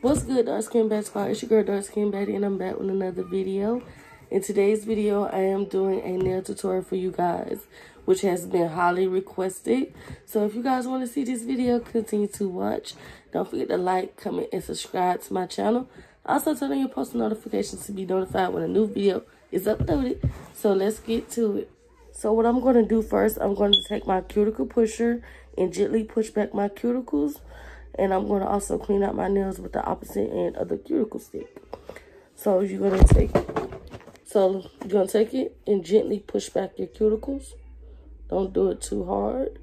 What's good, Dark Skin Baddie Squad? It's your girl, Dark Skin Baddie, and I'm back with another video. In today's video, I am doing a nail tutorial for you guys, which has been highly requested. So if you guys want to see this video, continue to watch. Don't forget to like, comment, and subscribe to my channel. Also, turn on your post notifications to be notified when a new video is uploaded. So let's get to it. So what I'm going to do first, I'm going to take my cuticle pusher and gently push back my cuticles and I'm going to also clean out my nails with the opposite end of the cuticle stick. So you're going to take, so you're going to take it and gently push back your cuticles. Don't do it too hard.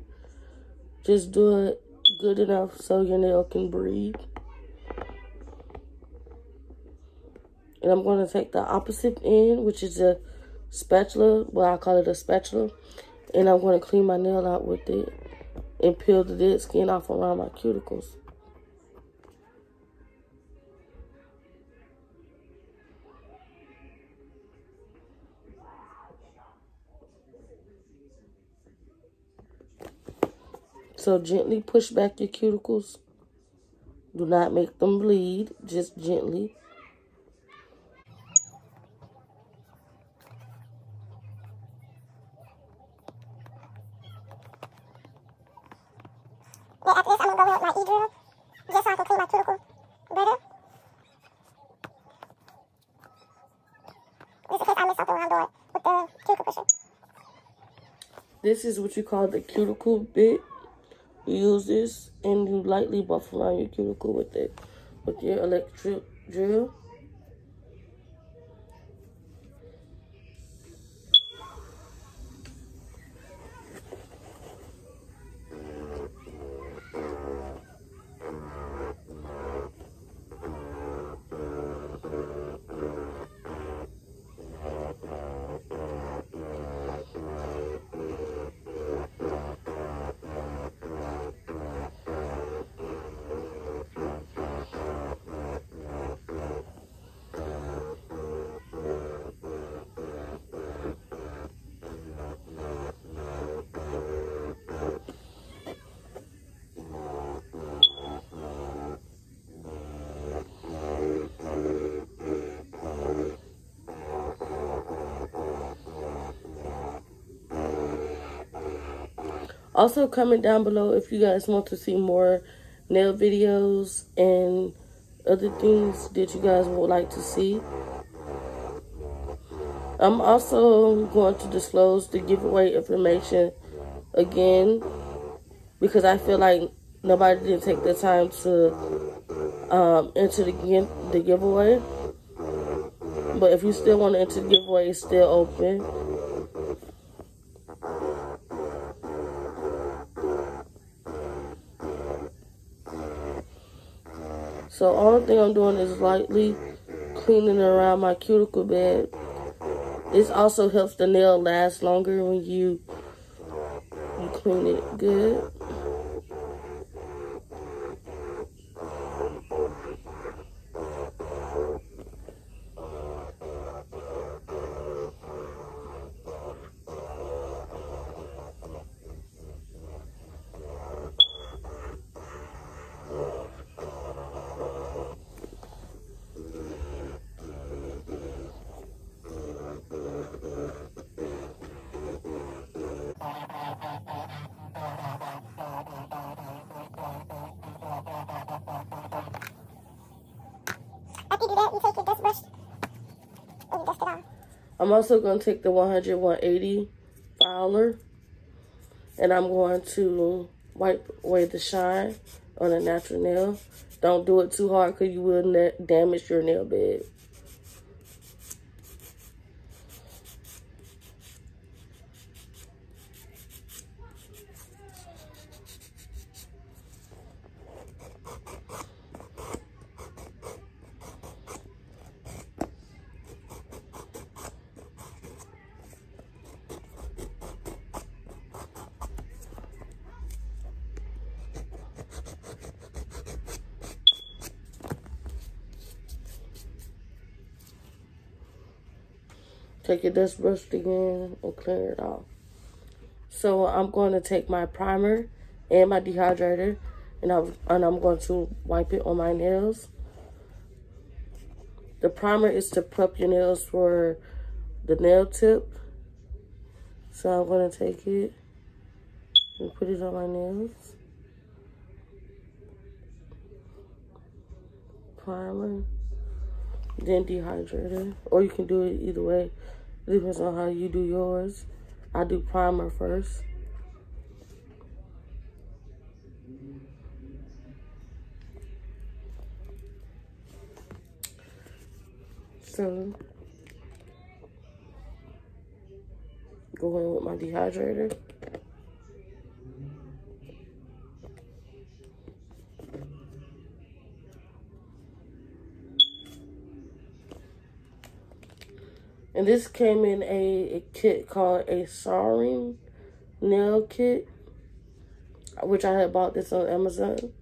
Just do it good enough so your nail can breathe. And I'm going to take the opposite end, which is a spatula. Well, I call it a spatula. And I'm going to clean my nail out with it and peel the dead skin off around my cuticles. So gently push back your cuticles. Do not make them bleed, just gently. Yeah, after this, I'm gonna go in with my E-drill, just so I can clean my cuticle better. Just in case I miss something when I'm doing with the cuticle pusher. This is what you call the cuticle bit. You use this and you lightly buff around your cuticle with it, with your electric drill. Also, comment down below if you guys want to see more nail videos and other things that you guys would like to see. I'm also going to disclose the giveaway information again because I feel like nobody didn't take the time to um, enter the, the giveaway. But if you still want to enter the giveaway, it's still open. So all thing I'm doing is lightly cleaning around my cuticle bed. This also helps the nail last longer when you, you clean it good. After you do that, you take your dust brush and you dust it off. I'm also going to take the 100 180 filer and I'm going to wipe away the shine on a natural nail. Don't do it too hard because you will damage your nail bed. Your dust brush again and clear it off. So I'm going to take my primer and my dehydrator and I'm, and I'm going to wipe it on my nails The primer is to prep your nails for the nail tip. So I'm going to take it and put it on my nails. Primer, then dehydrator. Or you can do it either way. Depends on how you do yours. I do primer first. So, go in with my dehydrator. And this came in a, a kit called a Soaring Nail Kit, which I had bought this on Amazon.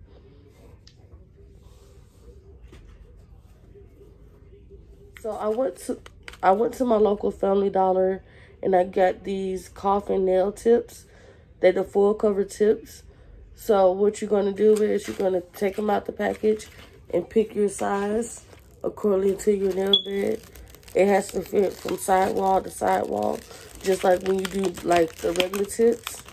So I went to I went to my local Family Dollar and I got these coffin nail tips. They're the full cover tips. So what you're going to do is you're going to take them out the package and pick your size according to your nail bed. It has to fit from sidewall to sidewall, just like when you do like the regular tips.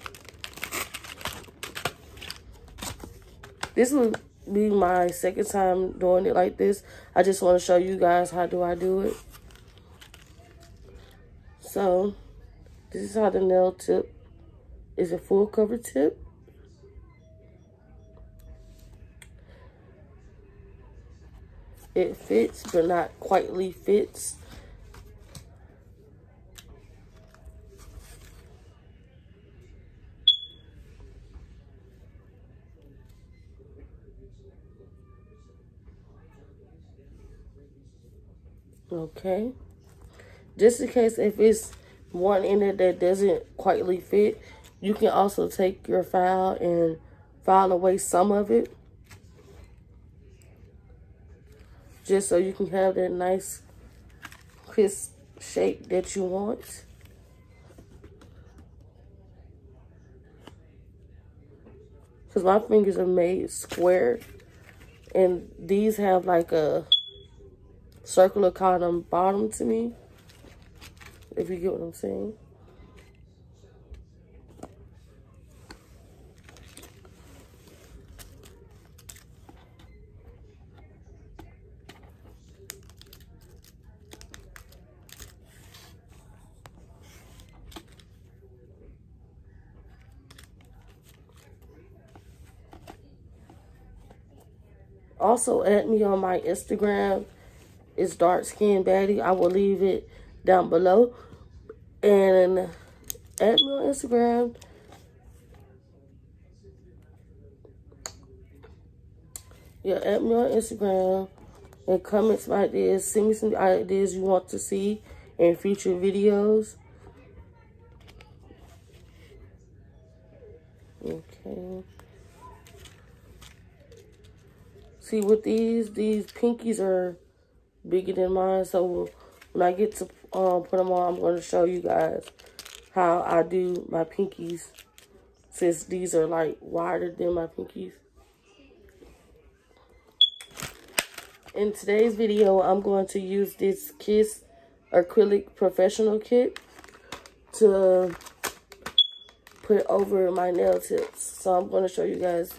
This will be my second time doing it like this. I just want to show you guys how do I do it. So, this is how the nail tip is a full cover tip. It fits, but not quietly fits. Okay. Just in case if it's one in it that doesn't quietly fit, you can also take your file and file away some of it. Just so you can have that nice crisp shape that you want. Because my fingers are made square. And these have like a circular column bottom to me. If you get what I'm saying. Also, add me on my Instagram is dark skin baddie. I will leave it down below. And add me on Instagram. Yeah, add me on Instagram and comments like this. Send me some ideas you want to see in future videos. Okay. See, with these, these pinkies are bigger than mine. So when I get to um, put them on, I'm going to show you guys how I do my pinkies. Since these are like wider than my pinkies. In today's video, I'm going to use this Kiss Acrylic Professional Kit to put over my nail tips. So I'm going to show you guys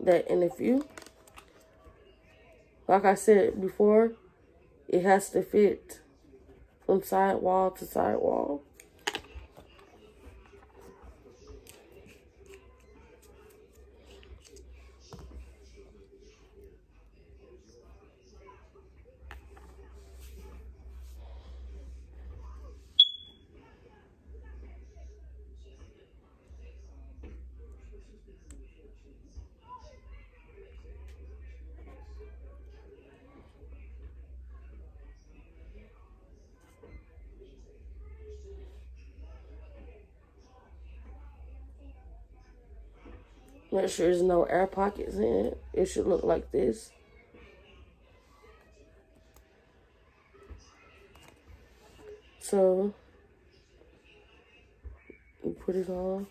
that in a few. Like I said before, it has to fit from side wall to side there's no air pockets in it. It should look like this. So, you put it on.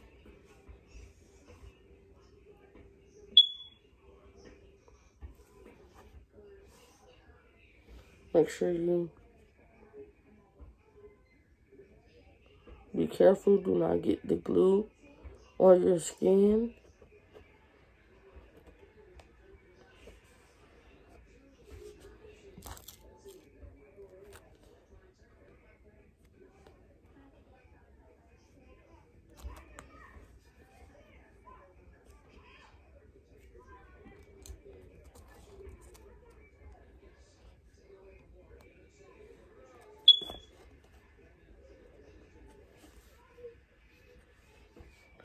Make sure you be careful. Do not get the glue on your skin.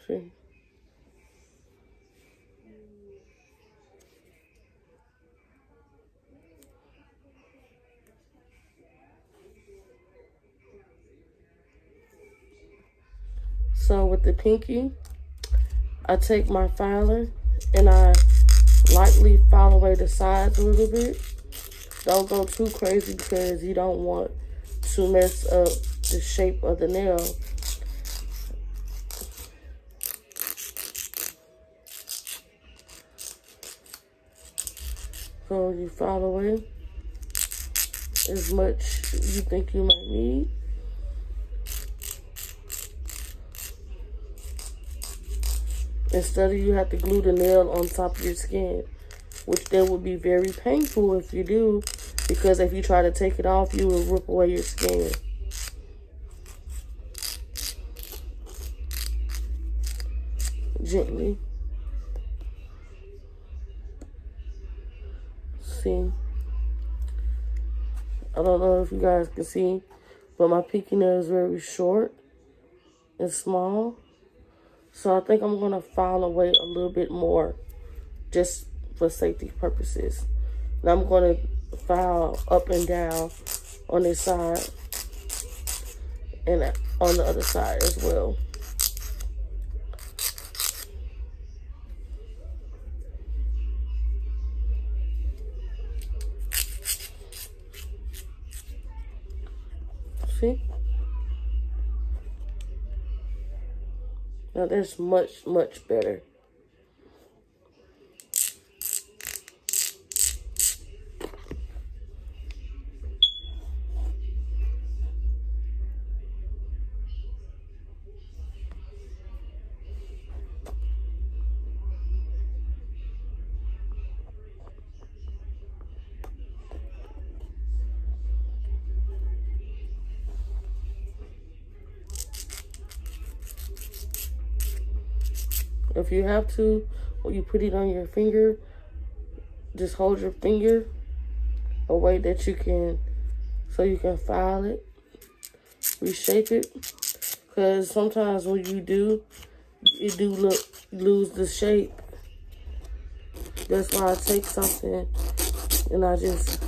See? So with the pinky, I take my filer and I lightly file away the sides a little bit. Don't go too crazy because you don't want to mess up the shape of the nail. So you file away as much as you think you might need. Instead of you have to glue the nail on top of your skin, which that would be very painful if you do, because if you try to take it off, you will rip away your skin. Gently. See? I don't know if you guys can see, but my pinky nail is very short and small. So I think I'm going to file away a little bit more just for safety purposes. And I'm going to file up and down on this side and on the other side as well. Now that's much, much better. You have to, or you put it on your finger, just hold your finger a way that you can, so you can file it, reshape it. Because sometimes when you do, it do look, lose the shape. That's why I take something and I just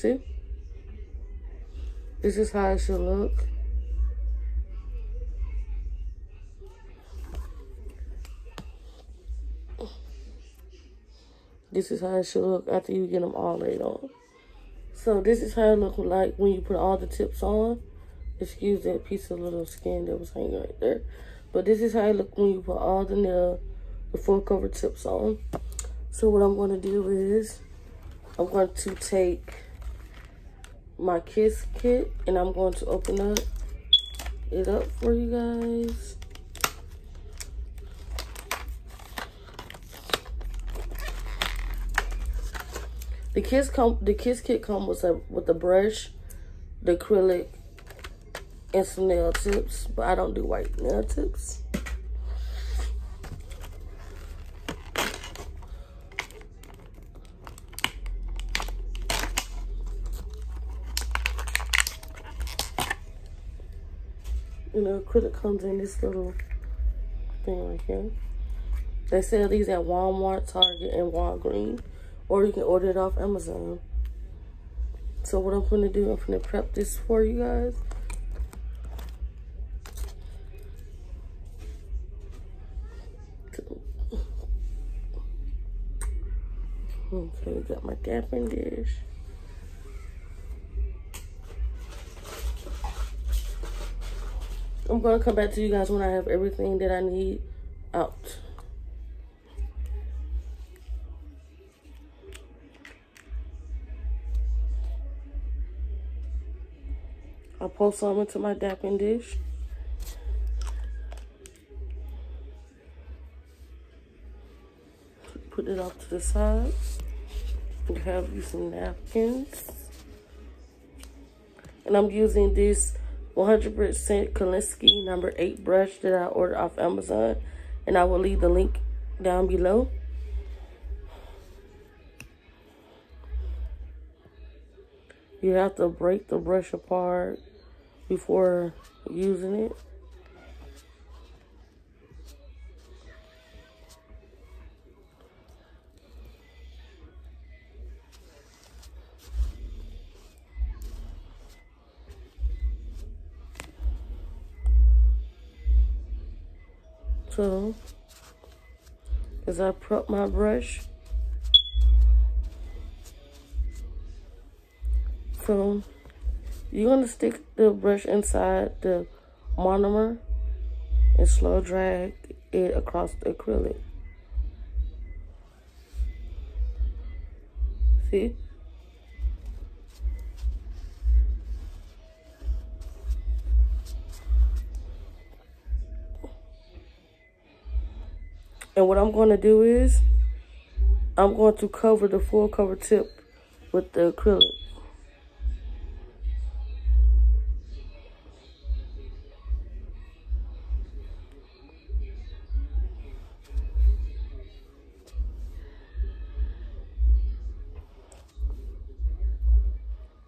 see? This is how it should look. This is how it should look after you get them all laid on. So this is how it look like when you put all the tips on. Excuse that piece of little skin that was hanging right there. But this is how it look when you put all the nail, the full cover tips on. So what I'm going to do is I'm going to take my kiss kit and I'm going to open up it up for you guys. The kiss come the kiss kit comes with a with the brush, the acrylic, and some nail tips, but I don't do white nail tips. You know, acrylic comes in this little thing right here. They sell these at Walmart, Target, and Walgreens. Or you can order it off Amazon. So what I'm going to do, I'm going to prep this for you guys. Okay, got my dapping dish. I'm going to come back to you guys when I have everything that I need out. I'll pour some into my dapping dish. Put it off to the side. We have you some napkins. And I'm using this 100% Kolinsky number 8 brush that I ordered off Amazon. And I will leave the link down below. You have to break the brush apart before using it. I prep my brush, so you're going to stick the brush inside the monomer and slow drag it across the acrylic. See? And what I'm going to do is, I'm going to cover the full cover tip with the acrylic.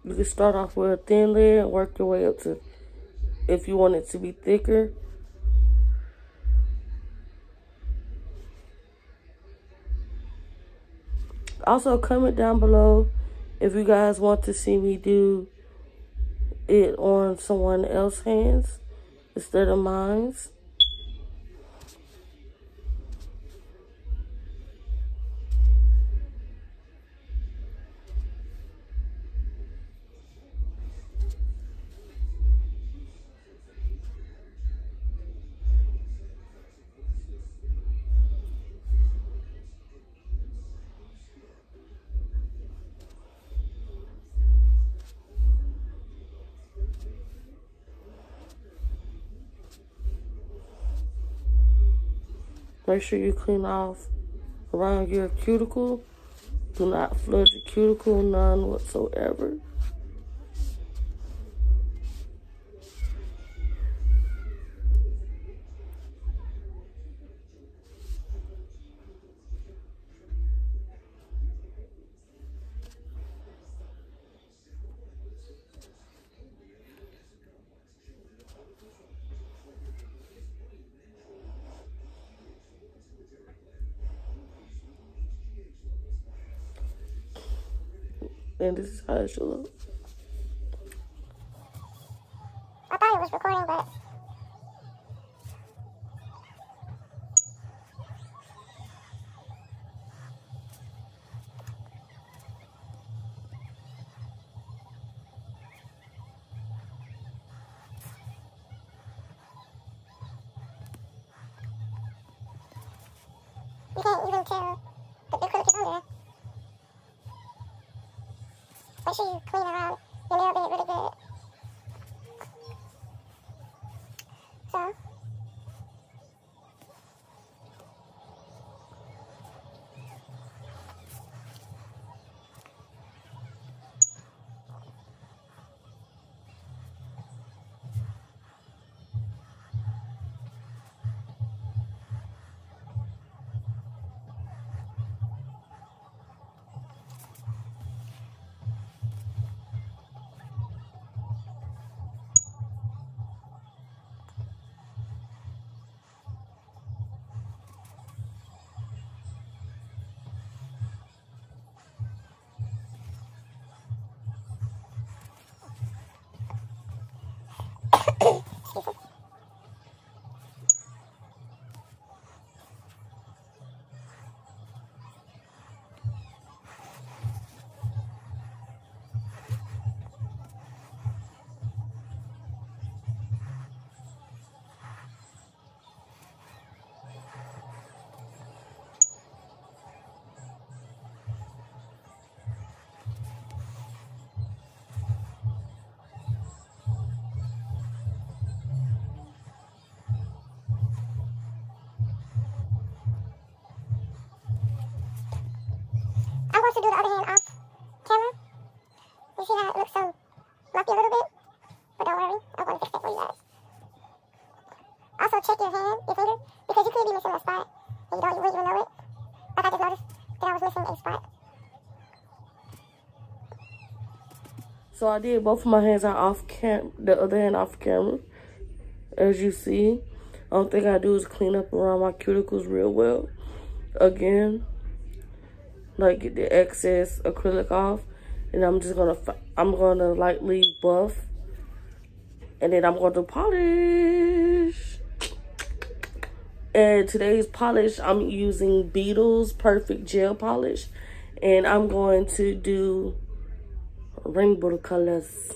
You can start off with a thin layer and work your way up to, if you want it to be thicker. Also, comment down below if you guys want to see me do it on someone else's hands instead of mine's. Make sure you clean off around your cuticle. Do not flood the cuticle, none whatsoever. And this is how it should look. Also do the other hand off camera. You see how it looks so lumpy a little bit? But don't worry, I'm going to fix that for you guys. Also check your hand, your finger, because you could be missing a spot and you don't even know it. Like I just noticed that I was missing a spot. So I did both of my hands are off cam, the other hand off camera, as you see. Only thing I do is clean up around my cuticles real well. Again, like get the excess acrylic off, and I'm just gonna I'm gonna lightly buff, and then I'm going to polish. And today's polish, I'm using Beetles Perfect Gel Polish, and I'm going to do rainbow colors.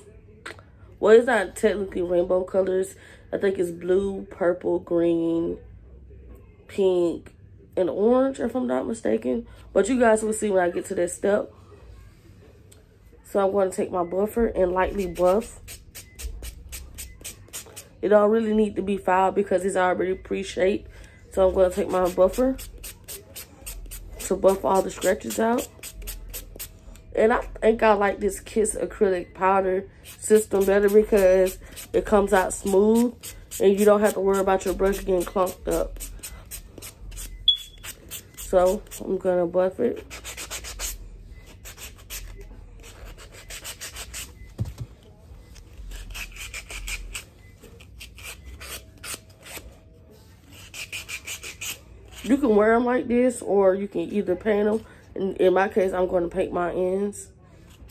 Well, it's not technically rainbow colors. I think it's blue, purple, green, pink, and orange, if I'm not mistaken. But you guys will see when I get to that step. So I'm going to take my buffer and lightly buff. It don't really need to be filed because it's already pre-shaped. So I'm going to take my buffer to buff all the scratches out. And I think I like this Kiss acrylic powder system better because it comes out smooth and you don't have to worry about your brush getting clunked up. So I'm gonna buff it. You can wear them like this or you can either paint them in, my case, I'm going to paint my ends.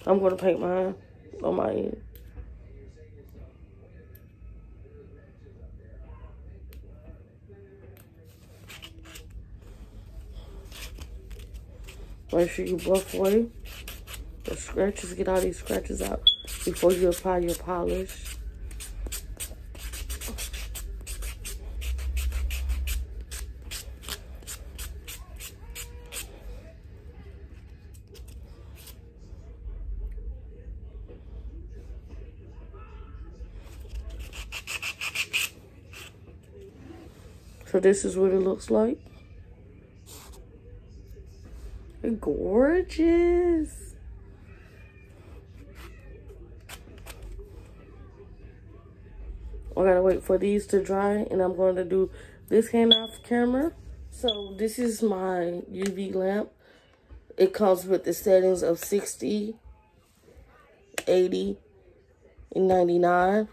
I'm going to paint mine on my end. Make sure you buff away the scratches. Get all these scratches out before you apply your polish. So this is what it looks like. Gorgeous. I gotta wait for these to dry and I'm going to do this hand off camera. So this is my UV lamp. It comes with the settings of 60, 80, and 99.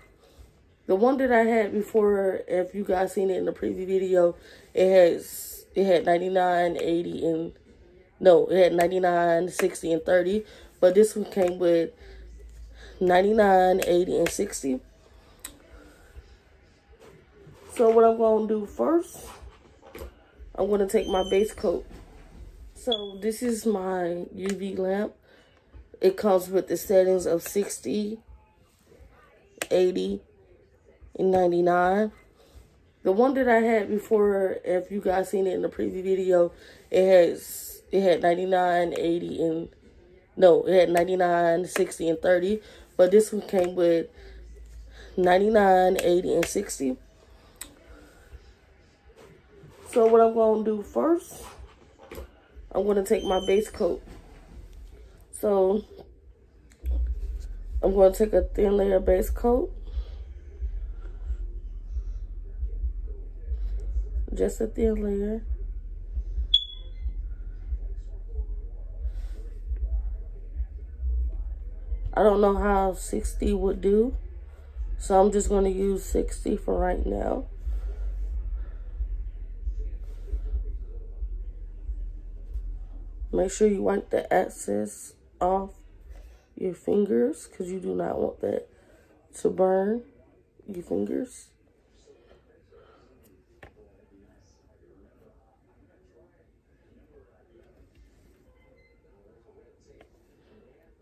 The one that I had before, if you guys seen it in the previous video, it has it had 99, 80, and no, it had 99, 60, and 30. But this one came with 99, 80, and 60. So what I'm going to do first, I'm going to take my base coat. So this is my UV lamp. It comes with the settings of 60, 80, in 99. The one that I had before, if you guys seen it in the previous video, it has it had 99, 80, and no, it had 99, 60, and 30. But this one came with 99, 80, and 60. So what I'm going to do first, I'm going to take my base coat. So I'm going to take a thin layer base coat. just a thin layer. I don't know how 60 would do. So I'm just going to use 60 for right now. Make sure you wipe the excess off your fingers because you do not want that to burn your fingers.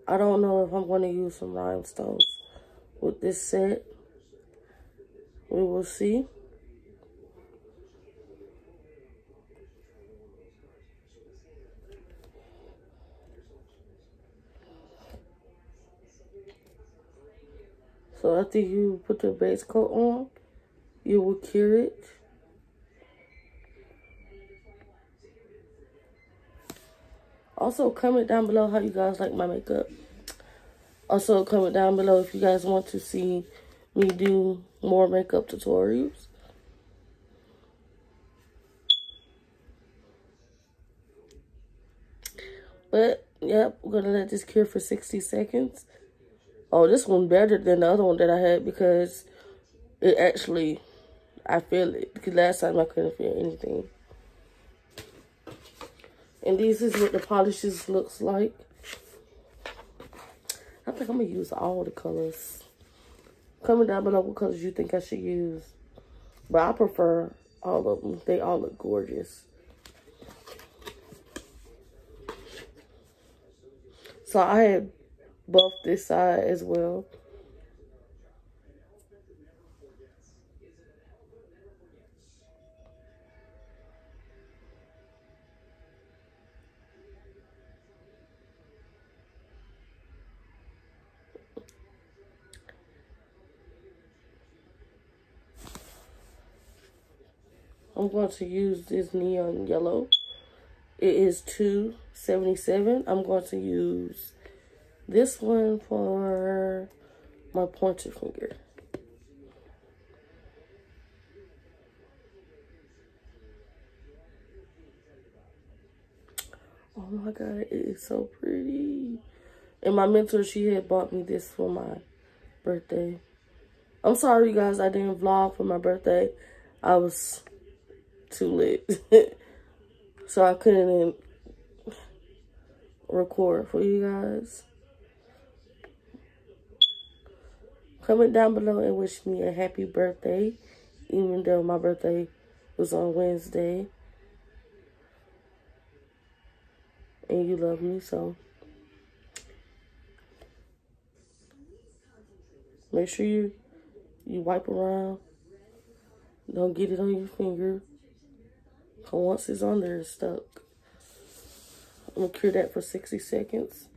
I don't know if I'm going to use some rhinestones with this set. We will see. So after you put the base coat on, you will cure it. Also, comment down below how you guys like my makeup. Also, comment down below if you guys want to see me do more makeup tutorials. But, yep, we're going to let this cure for 60 seconds. Oh, this one better than the other one that I had because it actually, I feel it. Because last time I couldn't feel anything. And this is what the polishes looks like. I think I'm going to use all the colors. Comment down below what colors you think I should use. But I prefer all of them. They all look gorgeous. So I had buffed this side as well. I'm going to use this neon yellow. It is 277. I'm going to use this one for my pointer finger. Oh my god, it is so pretty. And my mentor, she had bought me this for my birthday. I'm sorry, you guys, I didn't vlog for my birthday. I was too lit. so I couldn't record for you guys. Comment down below and wish me a happy birthday, even though my birthday was on Wednesday. And you love me, so make sure you you wipe around. Don't get it on your finger. Once it's on there, it's stuck. I'm gonna cure that for 60 seconds.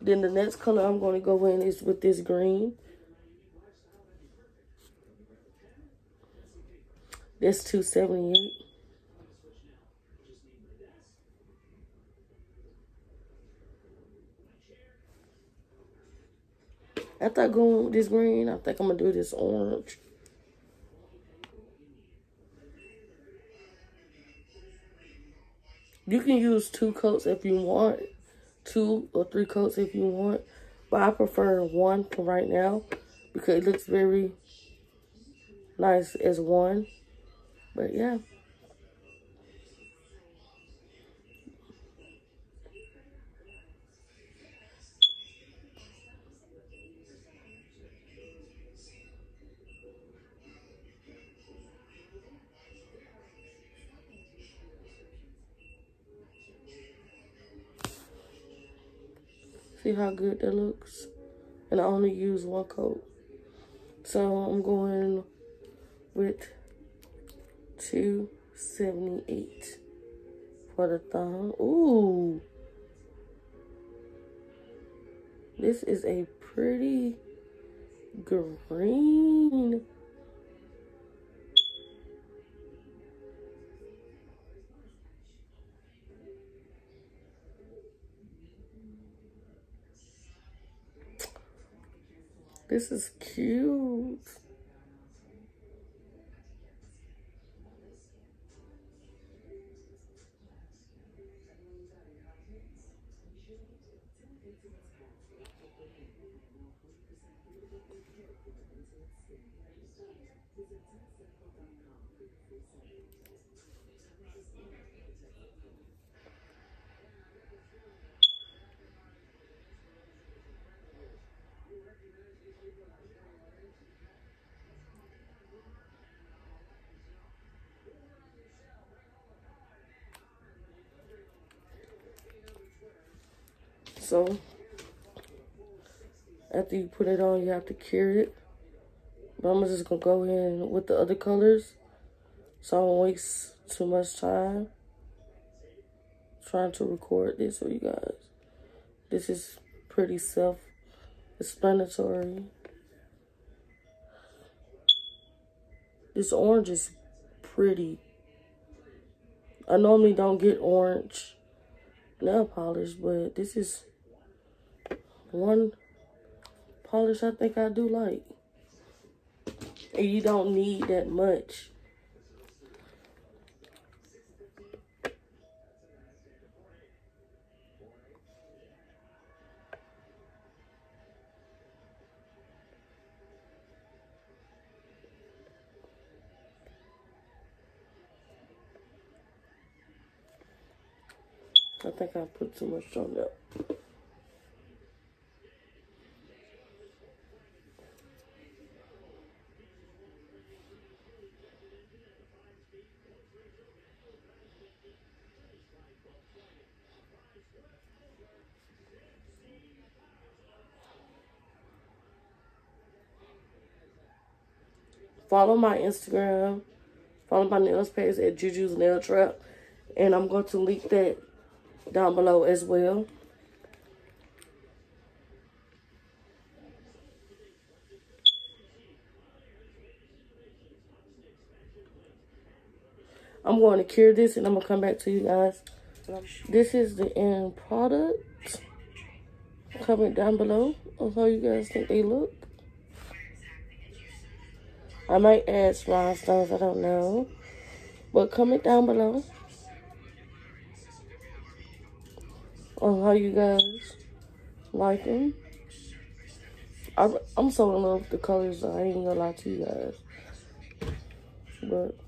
Then the next color I'm going to go in is with this green. That's 278. After I go with this green, I think I'm going to do this orange. You can use two coats if you want. Two or three coats if you want. But I prefer one for right now. Because it looks very nice as one. But yeah. See how good that looks? And I only use one coat. So I'm going with 278 for the thumb. Ooh. This is a pretty green. This is cute. So, after you put it on, you have to cure it. But I'm just going to go in with the other colors. So I don't waste too much time trying to record this for you guys. This is pretty self-explanatory. This orange is pretty. I normally don't get orange nail polish, but this is one polish I think I do like. And you don't need that much. I think I put too much on that. Follow my Instagram. Follow my nails page at Juju's Nail Trap. And I'm going to link that down below as well. I'm going to cure this and I'm going to come back to you guys. This is the end product. Comment down below on how you guys think they look. I might add rhinestones, I don't know. But comment down below. On how you guys like them. I, I'm so in love with the colors, I ain't gonna lie to you guys. But...